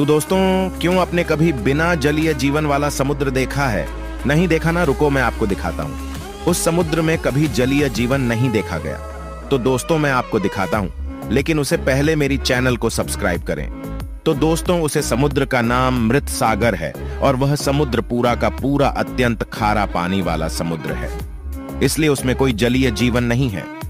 तो दोस्तों, क्यों आपने कभी बिना जलीय जीवन वाला समुद्र देखा है? नहीं देखा ना? रुको, मैं आपको दिखाता हूँ। उस समुद्र में कभी जलीय जीवन नहीं देखा गया। तो दोस्तों, मैं आपको दिखाता हूँ। लेकिन उसे पहले मेरी चैनल को सब्सक्राइब करें। तो दोस्तों, उसे समुद्र का नाम मृत सागर है और वह समुद्र पूरा का पूरा अत्यंत खारा पानी वाला समुद्र है। इसलिए उसमें कोई जलीय जीवन नहीं है।